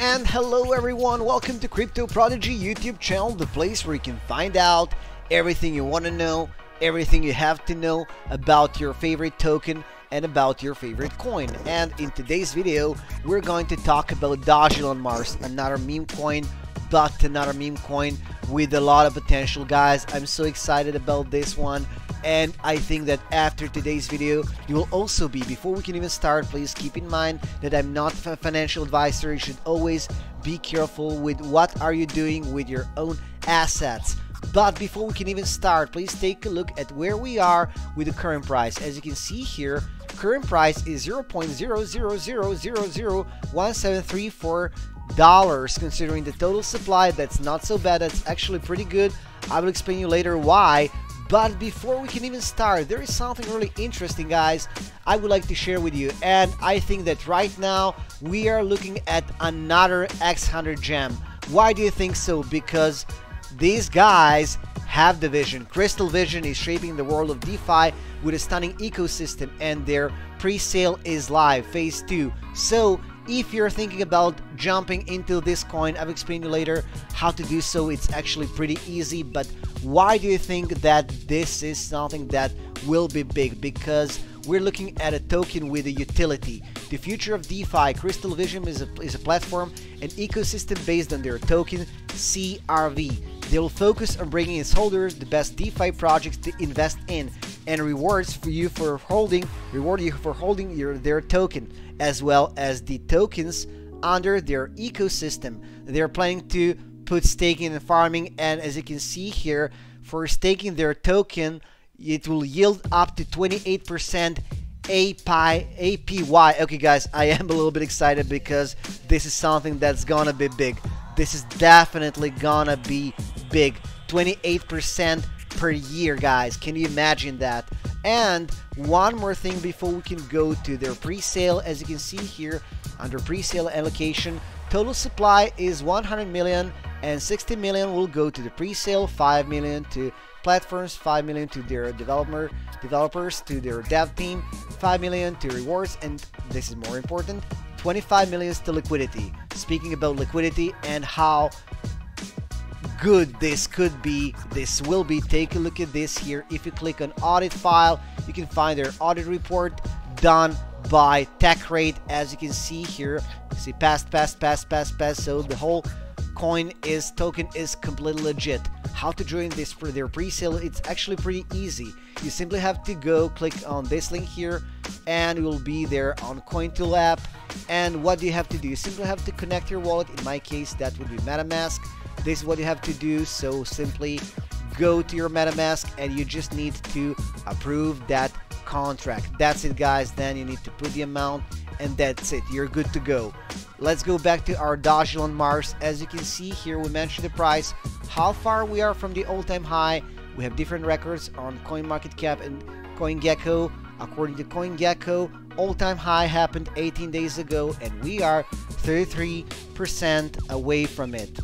And hello everyone, welcome to Crypto Prodigy YouTube channel, the place where you can find out everything you want to know, everything you have to know about your favorite token and about your favorite coin. And in today's video, we're going to talk about Dogelon Mars, another meme coin, but another meme coin with a lot of potential guys. I'm so excited about this one and I think that after today's video you will also be before we can even start please keep in mind that I'm not a financial advisor. You should always be careful with what are you doing with your own assets. But before we can even start please take a look at where we are with the current price. As you can see here current price is 0.000001734 dollars. Considering the total supply that's not so bad. That's actually pretty good. I will explain you later why but before we can even start, there is something really interesting, guys, I would like to share with you. And I think that right now we are looking at another X100 gem. Why do you think so? Because these guys have the vision. Crystal Vision is shaping the world of DeFi with a stunning ecosystem and their pre-sale is live, phase 2. So if you're thinking about jumping into this coin, I've explained you later how to do so. It's actually pretty easy, but why do you think that this is something that will be big? Because we're looking at a token with a utility. The future of DeFi, Crystal Vision is a, is a platform, an ecosystem based on their token CRV. They will focus on bringing its holders the best DeFi projects to invest in and rewards for you for holding reward you for holding your their token as well as the tokens under their ecosystem. They're planning to put staking and farming and as you can see here for staking their token it will yield up to 28% API, APY. Okay guys, I am a little bit excited because this is something that's gonna be big. This is definitely gonna be big. 28% per year, guys. Can you imagine that? And one more thing before we can go to their pre-sale. As you can see here, under pre-sale allocation, total supply is 100 million and 60 million will go to the pre-sale, 5 million to platforms, 5 million to their developer developers, to their dev team, 5 million to rewards, and this is more important, 25 million to liquidity. Speaking about liquidity and how good this could be, this will be. Take a look at this here. If you click on audit file, you can find their audit report done by TechRate. As you can see here, see passed, passed, passed, passed, passed. So the whole coin is token is completely legit. How to join this for their pre-sale? It's actually pretty easy. You simply have to go click on this link here and you will be there on CoinTool app. And what do you have to do? You simply have to connect your wallet. In my case, that would be MetaMask this is what you have to do so simply go to your metamask and you just need to approve that contract that's it guys then you need to put the amount and that's it you're good to go let's go back to our Dogelon Mars as you can see here we mentioned the price how far we are from the all-time high we have different records on CoinMarketCap and CoinGecko according to CoinGecko all-time high happened 18 days ago and we are 33% away from it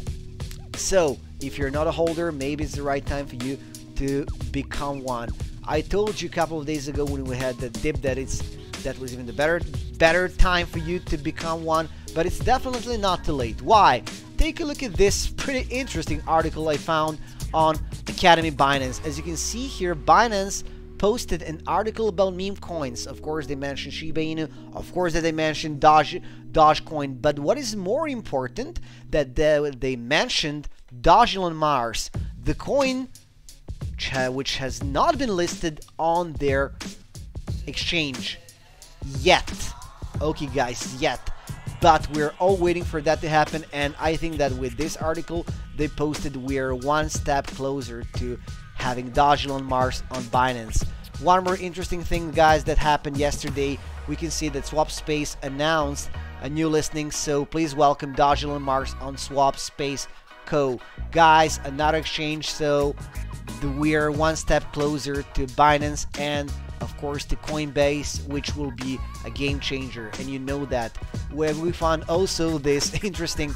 so, if you're not a holder, maybe it's the right time for you to become one. I told you a couple of days ago when we had the dip that it's that was even the better better time for you to become one, but it's definitely not too late. Why? Take a look at this pretty interesting article I found on Academy Binance. As you can see here, Binance posted an article about meme coins. Of course, they mentioned Shiba Inu. Of course, that they mentioned Doge, Dogecoin. But what is more important, that they, they mentioned Dogelon Mars, the coin which has not been listed on their exchange yet. Okay, guys, yet. But we're all waiting for that to happen, and I think that with this article they posted, we're one step closer to having Dogelon Mars on Binance. One more interesting thing, guys, that happened yesterday. We can see that Swap Space announced a new listing, so please welcome Dogelon Mars on Swap Space Co. Guys, another exchange, so we're one step closer to Binance and of course to Coinbase which will be a game changer and you know that where we found also this interesting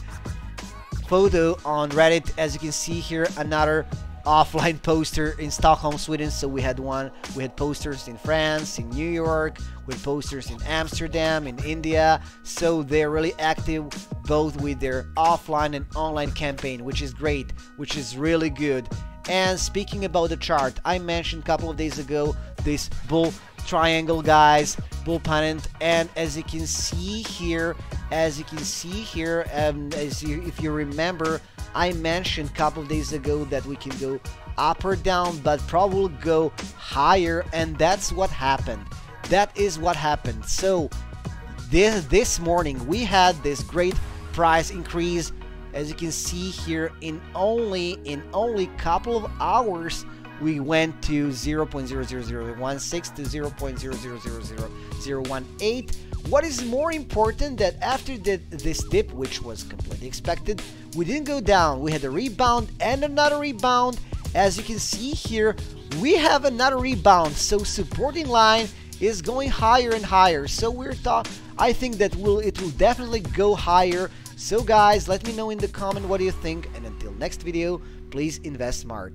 photo on Reddit as you can see here another offline poster in Stockholm, Sweden. So we had one, we had posters in France, in New York, with posters in Amsterdam, in India. So they're really active both with their offline and online campaign, which is great, which is really good. And speaking about the chart, I mentioned a couple of days ago this bull triangle guys bull pennant. And as you can see here as you can see here um, as you if you remember I mentioned a couple of days ago that we can go up or down but probably go higher. And that's what happened. That is what happened. So this this morning we had this great price increase as you can see here in only in only couple of hours we went to 0.00016 to 0.0000018 what is more important that after the, this dip which was completely expected we didn't go down. We had a rebound and another rebound. As you can see here we have another rebound. So supporting line is going higher and higher. So we're thought I think that will it will definitely go higher so guys let me know in the comment what you think and until next video please invest smart